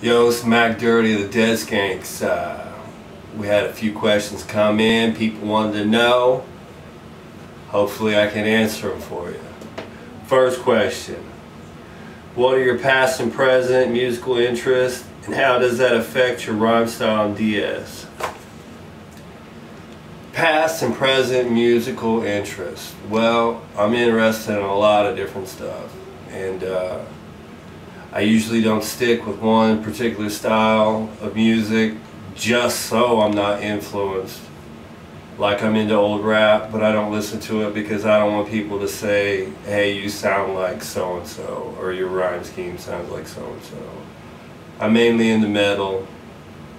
Yo, Smack Dirty of the Dead Skankz. Uh, we had a few questions come in. People wanted to know. Hopefully I can answer them for you. First question. What are your past and present musical interests and how does that affect your rhyme style and DS? Past and present musical interests. Well, I'm interested in a lot of different stuff. And uh, I usually don't stick with one particular style of music just so I'm not influenced. Like I'm into old rap, but I don't listen to it because I don't want people to say, hey, you sound like so-and-so, or your rhyme scheme sounds like so-and-so. I'm mainly into metal,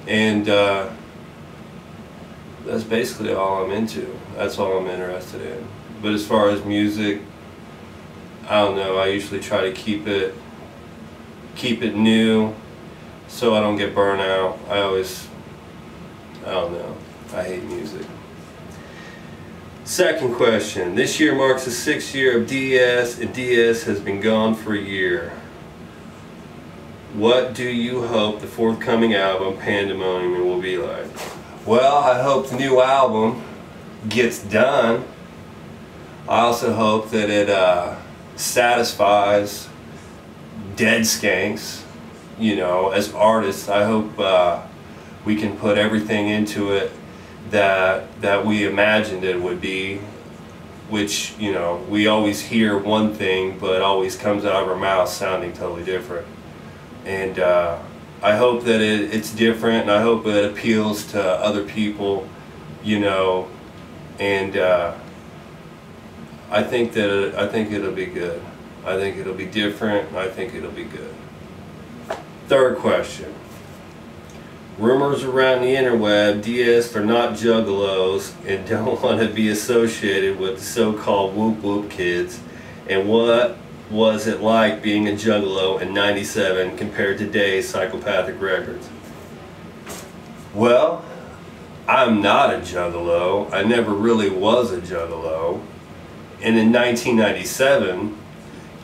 and uh, that's basically all I'm into. That's all I'm interested in. But as far as music, I don't know, I usually try to keep it keep it new so I don't get burnt out. I always, I don't know, I hate music. Second question. This year marks the sixth year of DS and DS has been gone for a year. What do you hope the forthcoming album, Pandemonium, will be like? Well, I hope the new album gets done. I also hope that it uh, satisfies Dead Skankz, you know, as artists, I hope uh, we can put everything into it that that we imagined it would be, which you know we always hear one thing, but always comes out of our mouth sounding totally different. And uh, I hope that it, it's different, and I hope it appeals to other people, you know, and uh, I think that I think it'll be good. I think it'll be different. I think it'll be good. Third question. Rumors around the interweb, DS are not juggalos and don't want to be associated with the so-called whoop whoop kids. And what was it like being a juggalo in 97 compared to today's psychopathic records? Well, I'm not a juggalo. I never really was a juggalo. And in 1997,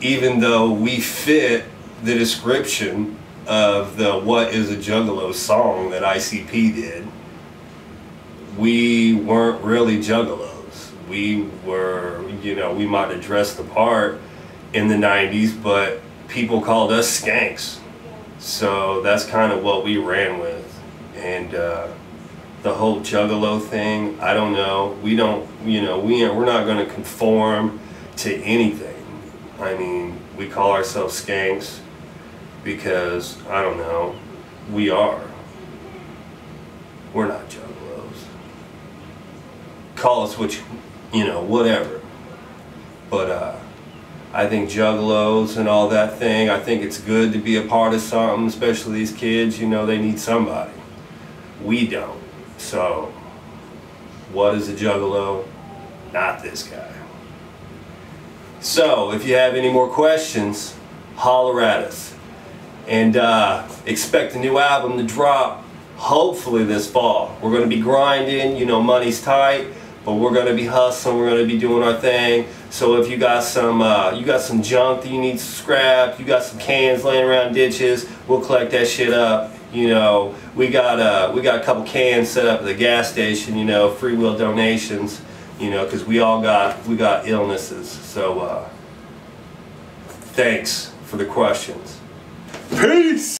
even though we fit the description of the What is a Juggalo song that ICP did, we weren't really juggalos. We were, you know, we might have dressed the part in the 90s, but people called us skanks. So that's kind of what we ran with. And uh, the whole juggalo thing, I don't know. We don't, you know, we, we're not going to conform to anything. I mean, we call ourselves skanks because, I don't know, we are. We're not juggalos. Call us what you, you know, whatever. But, uh, I think juggalos and all that thing, I think it's good to be a part of something, especially these kids, you know, they need somebody. We don't. So, what is a juggalo? Not this guy. So, if you have any more questions, holler at us. And uh, expect a new album to drop hopefully this fall. We're going to be grinding, you know, money's tight, but we're going to be hustling, we're going to be doing our thing. So if you got some uh, you got some junk that you need to scrap, you got some cans laying around ditches, we'll collect that shit up. You know, we got uh, we got a couple cans set up at the gas station, you know, free will donations you know, because we all got we got illnesses. So uh, thanks for the questions. Peace.